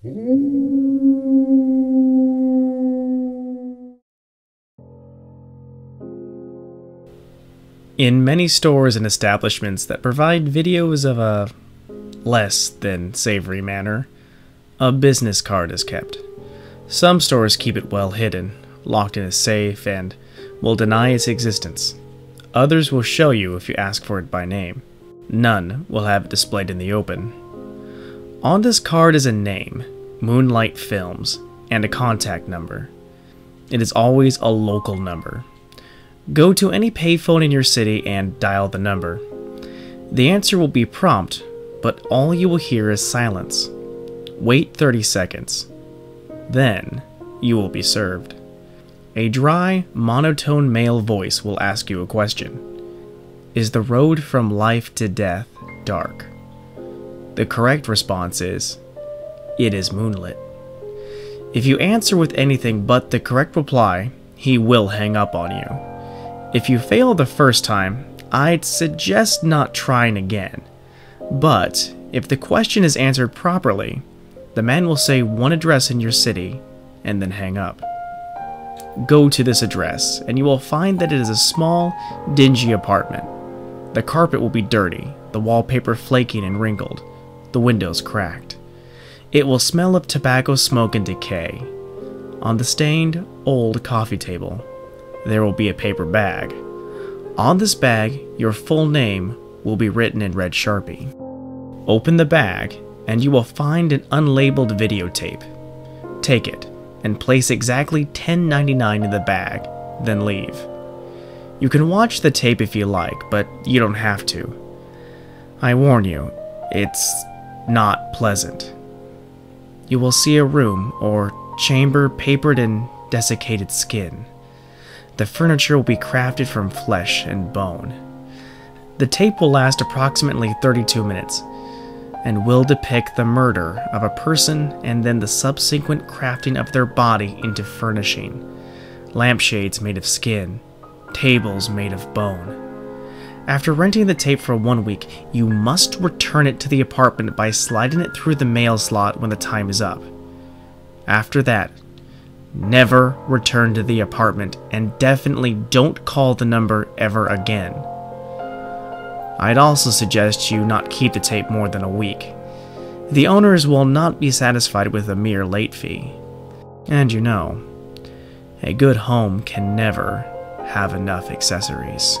In many stores and establishments that provide videos of a less than savory manner, a business card is kept. Some stores keep it well hidden, locked in a safe, and will deny its existence. Others will show you if you ask for it by name. None will have it displayed in the open. On this card is a name, Moonlight Films, and a contact number. It is always a local number. Go to any payphone in your city and dial the number. The answer will be prompt, but all you will hear is silence. Wait 30 seconds. Then, you will be served. A dry, monotone male voice will ask you a question Is the road from life to death dark? The correct response is It is moonlit. If you answer with anything but the correct reply, he will hang up on you. If you fail the first time, I'd suggest not trying again. But if the question is answered properly, the man will say one address in your city and then hang up. Go to this address, and you will find that it is a small, dingy apartment. The carpet will be dirty, the wallpaper flaking and wrinkled, the windows cracked. It will smell of tobacco smoke and decay. On the stained, old coffee table, there will be a paper bag. On this bag, your full name will be written in red sharpie. Open the bag, and you will find an unlabeled videotape. Take it and place exactly $10.99 in the bag, then leave. You can watch the tape if you like, but you don't have to. I warn you, it's not pleasant. You will see a room or chamber papered in desiccated skin. The furniture will be crafted from flesh and bone. The tape will last approximately 32 minutes and will depict the murder of a person and then the subsequent crafting of their body into furnishing. Lampshades made of skin, tables made of bone. After renting the tape for one week, you must return it to the apartment by sliding it through the mail slot when the time is up. After that, Never return to the apartment, and definitely don't call the number ever again. I'd also suggest you not keep the tape more than a week. The owners will not be satisfied with a mere late fee. And you know, a good home can never have enough accessories.